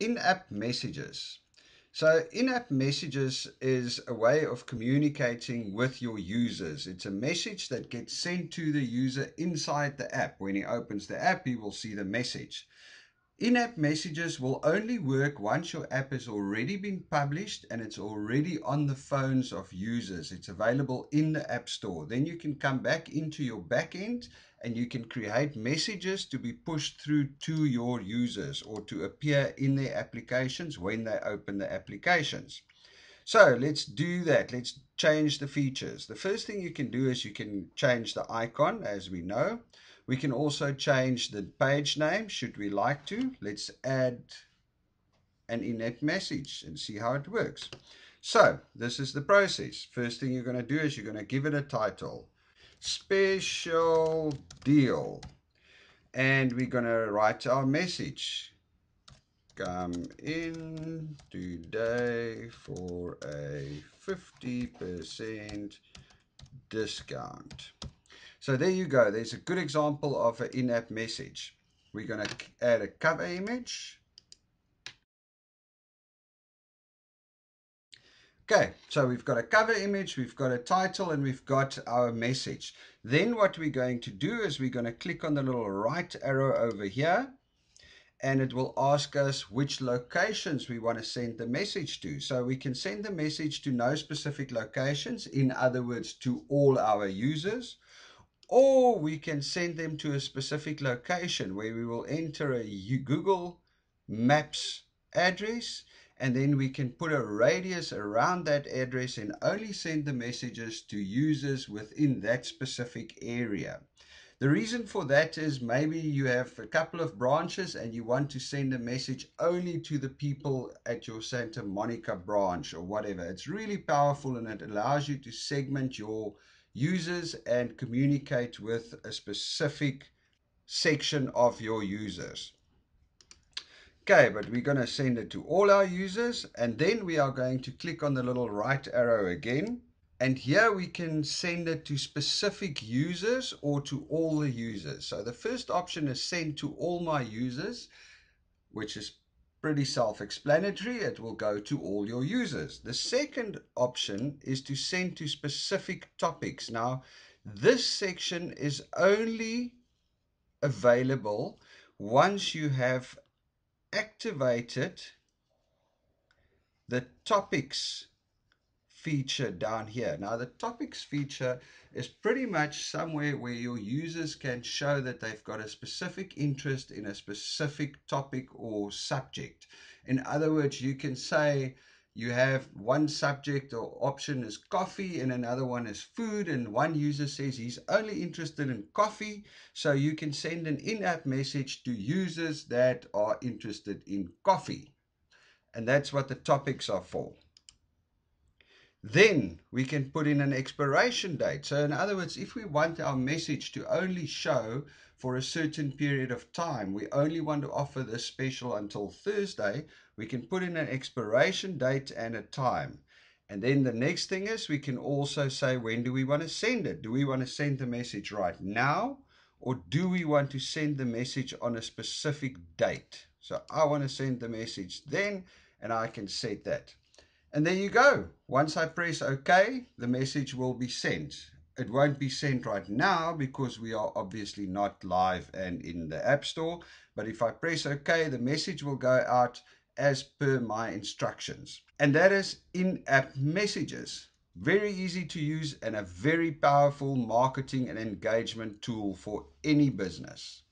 in-app messages. So in-app messages is a way of communicating with your users. It's a message that gets sent to the user inside the app. When he opens the app, he will see the message. In-app messages will only work once your app has already been published and it's already on the phones of users. It's available in the App Store. Then you can come back into your backend and you can create messages to be pushed through to your users or to appear in their applications when they open the applications. So let's do that. Let's change the features. The first thing you can do is you can change the icon as we know. We can also change the page name should we like to. Let's add an in-app message and see how it works. So this is the process. First thing you're going to do is you're going to give it a title. Special deal. And we're going to write our message. Come in today for a 50% discount. So there you go. There's a good example of an in-app message. We're going to add a cover image. Okay, so we've got a cover image, we've got a title, and we've got our message. Then what we're going to do is we're going to click on the little right arrow over here, and it will ask us which locations we want to send the message to. So we can send the message to no specific locations, in other words, to all our users or we can send them to a specific location where we will enter a Google Maps address and then we can put a radius around that address and only send the messages to users within that specific area. The reason for that is maybe you have a couple of branches and you want to send a message only to the people at your Santa Monica branch or whatever. It's really powerful and it allows you to segment your users and communicate with a specific section of your users. Okay, but we're going to send it to all our users and then we are going to click on the little right arrow again. And here we can send it to specific users or to all the users. So the first option is send to all my users, which is pretty self-explanatory. It will go to all your users. The second option is to send to specific topics. Now, this section is only available once you have activated the topics feature down here. Now the topics feature is pretty much somewhere where your users can show that they've got a specific interest in a specific topic or subject. In other words, you can say you have one subject or option is coffee and another one is food and one user says he's only interested in coffee so you can send an in-app message to users that are interested in coffee and that's what the topics are for then we can put in an expiration date. So in other words, if we want our message to only show for a certain period of time, we only want to offer this special until Thursday, we can put in an expiration date and a time. And then the next thing is we can also say, when do we want to send it? Do we want to send the message right now? Or do we want to send the message on a specific date? So I want to send the message then, and I can set that. And there you go. Once I press OK, the message will be sent. It won't be sent right now because we are obviously not live and in the App Store. But if I press OK, the message will go out as per my instructions. And that is in-app messages. Very easy to use and a very powerful marketing and engagement tool for any business.